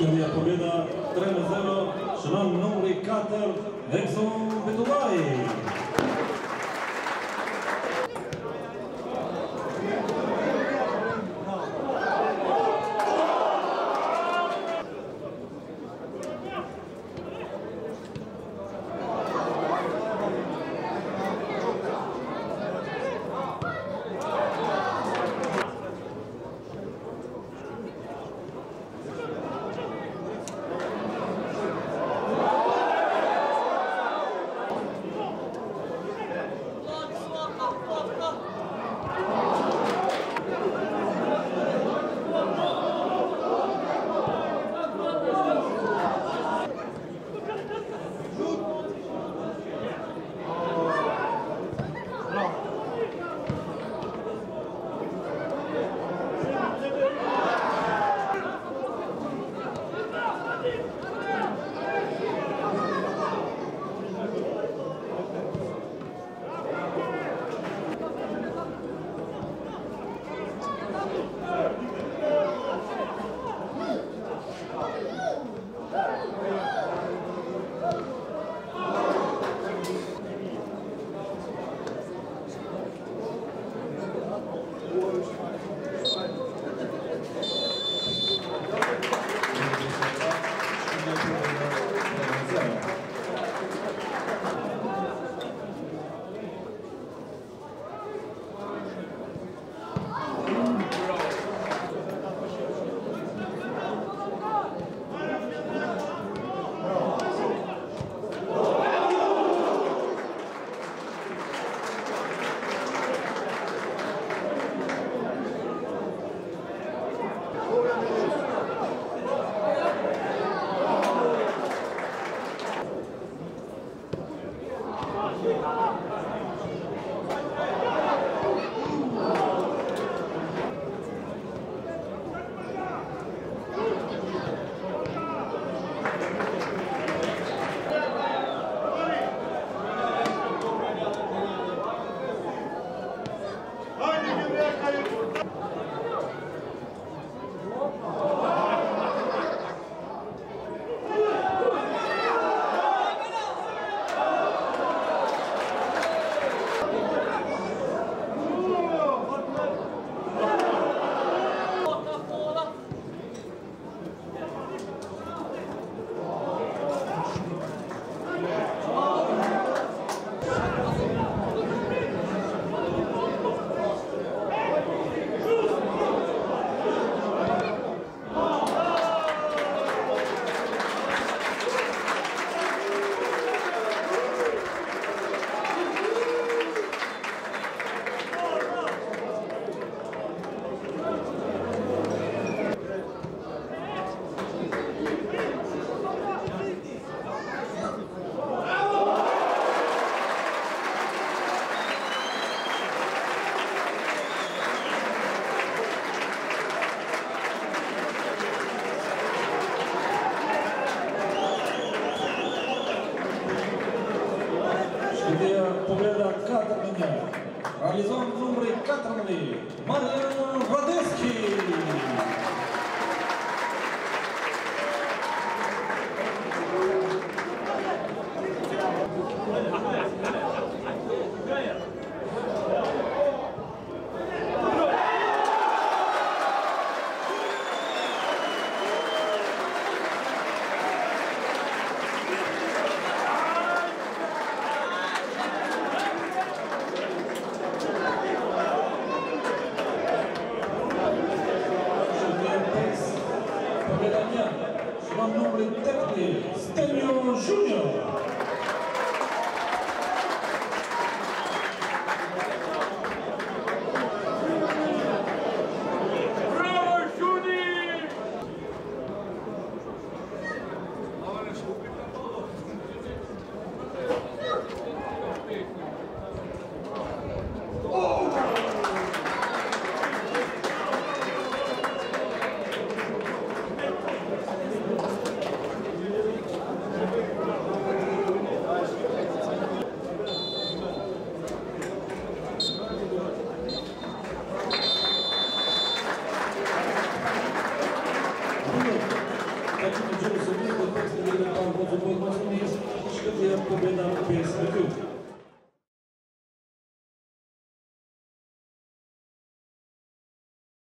Hrvatskoj je pobjeda 3-0 član Novi Katar Vexon Bedubaji. Amen. Realizon numer 4 mnie. Marian Juan Noble Tecni Stemio Junior. Depois, mas também, acho que eu tenho viu?